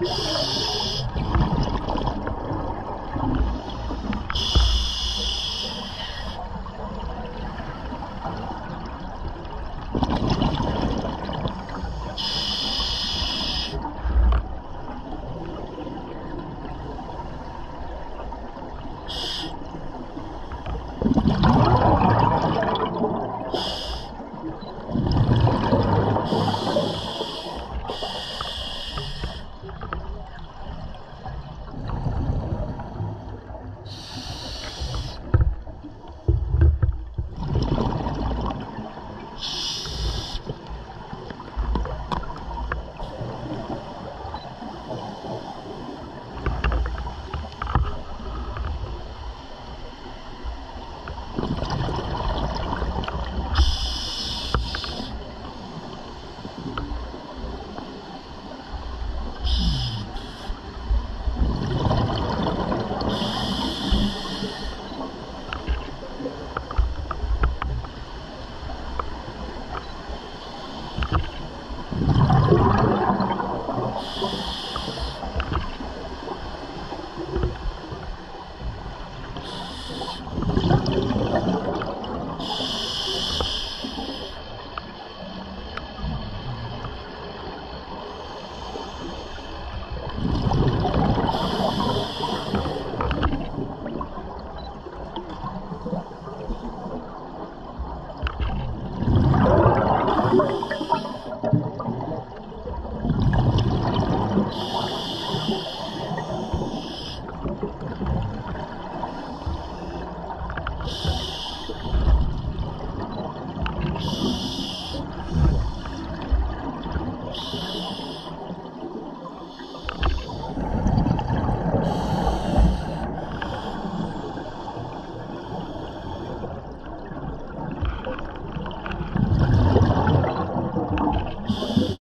Yeah. you